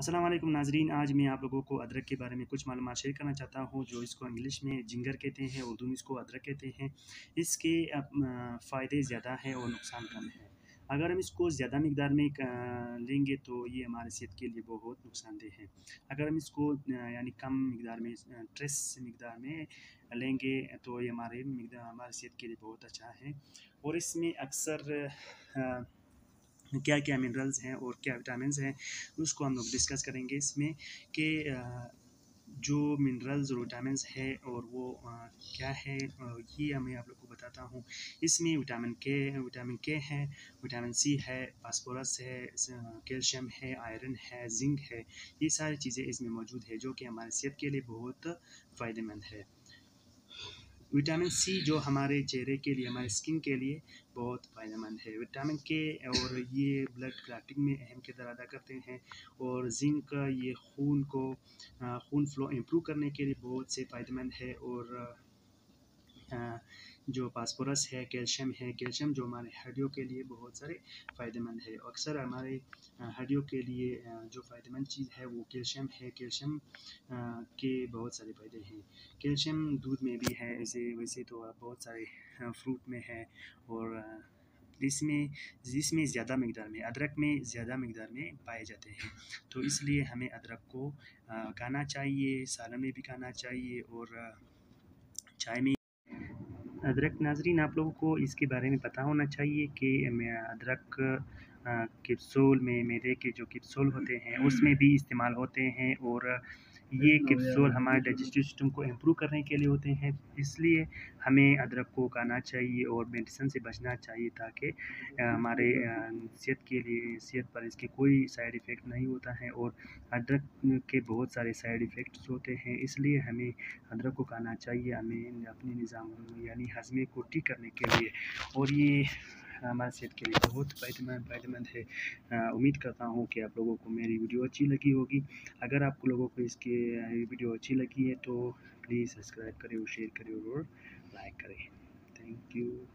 अस्सलाम वालेकुम नाजरीन। आज मैं आप लोगों को अदरक के बारे में कुछ मालूम शेयर करना चाहता हूँ, जो इसको इंग्लिश में जिंगर कहते हैं, उर्दू में इसको अदरक कहते हैं। इसके फ़ायदे ज़्यादा हैं और नुकसान कम है। अगर हम इसको ज़्यादा मकदार में लेंगे तो ये हमारे सेहत के लिए बहुत नुकसानदेह है। अगर हम इसको यानी कम मकदार में ट्रेस मकदार में लेंगे तो ये हमारे हमारे सेहत के लिए बहुत अच्छा है। और इसमें अक्सर क्या क्या मिनरल्स हैं और क्या विटामिन हैं, उसको हम लोग डिस्कस करेंगे इसमें कि जो मिनरल्स और विटामिन है और वो क्या है ये मैं आप लोग को बताता हूँ। इसमें विटामिन के विटामिन के है विटामिन सी है फास्फोरस है कैल्शियम है आयरन है जिंक है, ये सारी चीज़ें इसमें मौजूद है, जो कि हमारी सेहत के लिए बहुत फ़ायदेमंद है। विटामिन सी जो हमारे चेहरे के लिए, हमारे स्किन के लिए बहुत फ़ायदेमंद है। विटामिन के और ये ब्लड क्लाटिंग में अहम किरदार अदा करते हैं और जिंक ये खून को खून फ्लो इम्प्रूव करने के लिए बहुत से फ़ायदेमंद है और जो फास्फोरस है, कैल्शियम है, कैल्शियम जो हमारे हड्डियों के लिए बहुत सारे फ़ायदेमंद है। अक्सर हमारे हड्डियों के लिए जो फ़ायदेमंद चीज़ है वो कैल्शियम है। कैल्शियम के बहुत सारे फ़ायदे हैं। कैल्शियम दूध में भी है, ऐसे, वैसे तो बहुत सारे फ्रूट में है और इसमें जिसमें ज़्यादा मकदार में, अदरक में ज़्यादा मकदार में पाए जाते हैं। तो इसलिए हमें अदरक को खाना चाहिए, सालन में भी खाना चाहिए और चाय में अदरक नाजरीन, आप लोगों को इसके बारे में पता होना चाहिए कि अदरक कैप्सूल में मेरे के जो कैप्सूल होते हैं, उसमें भी इस्तेमाल होते हैं और ये कैप्सूल हमारे डाइजेस्टिव सिस्टम को इम्प्रूव करने के लिए होते हैं। इसलिए हमें अदरक को खाना चाहिए और मेडिसिन से बचना चाहिए ताकि हमारे सेहत के लिए, सेहत पर इसके कोई साइड इफ़ेक्ट नहीं होता है और अदरक के बहुत सारे साइड इफ़ेक्ट्स होते हैं। इसलिए हमें अदरक को खाना चाहिए, हमें अपने निज़ाम यानी हजमे को ठीक करने के लिए। और ये हमारे सेहत के लिए बहुत फ़ायदेमंद फ़ायदेमंद है। उम्मीद करता हूँ कि आप लोगों को मेरी वीडियो अच्छी लगी होगी। अगर आप लोगों को इसकी वीडियो अच्छी लगी है तो प्लीज़ सब्सक्राइब करें और शेयर करें और लाइक करें। Thank you.